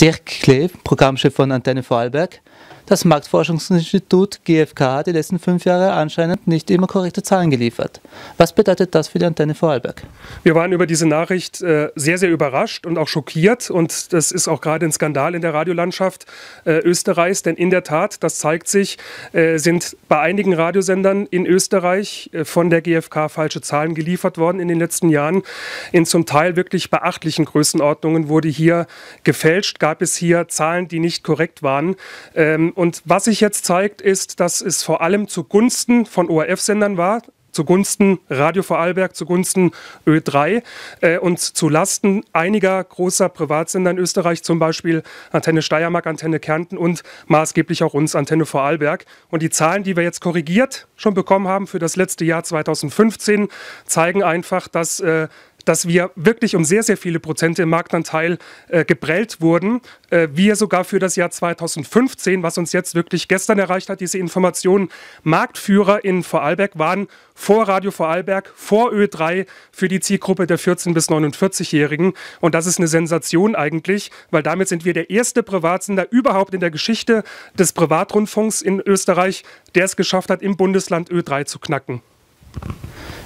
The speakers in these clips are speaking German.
Dirk Klee, Programmchef von Antenne Vorarlberg. Das Marktforschungsinstitut GfK hat die letzten fünf Jahre anscheinend nicht immer korrekte Zahlen geliefert. Was bedeutet das für die Antenne Vorarlberg? Wir waren über diese Nachricht äh, sehr, sehr überrascht und auch schockiert. Und das ist auch gerade ein Skandal in der Radiolandschaft äh, Österreichs. Denn in der Tat, das zeigt sich, äh, sind bei einigen Radiosendern in Österreich von der GfK falsche Zahlen geliefert worden in den letzten Jahren. In zum Teil wirklich beachtlichen Größenordnungen wurde hier gefälscht, gab es hier Zahlen, die nicht korrekt waren. Ähm, und was sich jetzt zeigt, ist, dass es vor allem zugunsten von ORF-Sendern war, zugunsten Radio Vorarlberg, zugunsten Ö3 äh, und zulasten einiger großer Privatsender in Österreich, zum Beispiel Antenne Steiermark, Antenne Kärnten und maßgeblich auch uns, Antenne Vorarlberg. Und die Zahlen, die wir jetzt korrigiert schon bekommen haben für das letzte Jahr 2015, zeigen einfach, dass äh, dass wir wirklich um sehr, sehr viele Prozente im Marktanteil äh, geprellt wurden. Äh, wir sogar für das Jahr 2015, was uns jetzt wirklich gestern erreicht hat, diese Informationen, Marktführer in Vorarlberg waren vor Radio Vorarlberg, vor Ö3 für die Zielgruppe der 14- bis 49-Jährigen. Und das ist eine Sensation eigentlich, weil damit sind wir der erste Privatsender überhaupt in der Geschichte des Privatrundfunks in Österreich, der es geschafft hat, im Bundesland Ö3 zu knacken.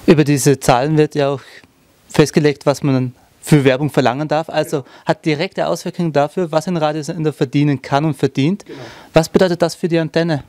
Über diese Zahlen wird ja auch festgelegt, was man für Werbung verlangen darf. Also hat direkte Auswirkungen dafür, was ein Radiosender verdienen kann und verdient. Genau. Was bedeutet das für die Antenne?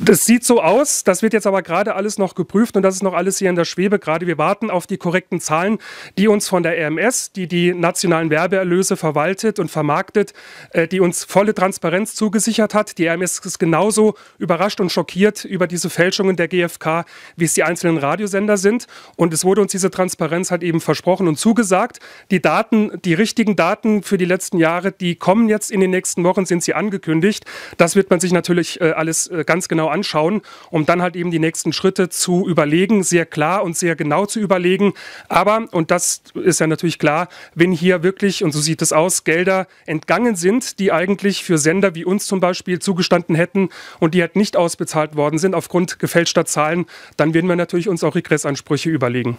Das sieht so aus, das wird jetzt aber gerade alles noch geprüft und das ist noch alles hier in der Schwebe. Gerade wir warten auf die korrekten Zahlen, die uns von der RMS, die die nationalen Werbeerlöse verwaltet und vermarktet, äh, die uns volle Transparenz zugesichert hat. Die RMS ist genauso überrascht und schockiert über diese Fälschungen der GfK, wie es die einzelnen Radiosender sind. Und es wurde uns diese Transparenz halt eben versprochen und zugesagt. Die Daten, die richtigen Daten für die letzten Jahre, die kommen jetzt in den nächsten Wochen, sind sie angekündigt. Das wird man sich natürlich äh, alles äh, ganz genau anschauen, um dann halt eben die nächsten Schritte zu überlegen, sehr klar und sehr genau zu überlegen. Aber, und das ist ja natürlich klar, wenn hier wirklich, und so sieht es aus, Gelder entgangen sind, die eigentlich für Sender wie uns zum Beispiel zugestanden hätten und die halt nicht ausbezahlt worden sind aufgrund gefälschter Zahlen, dann werden wir natürlich uns auch Regressansprüche überlegen.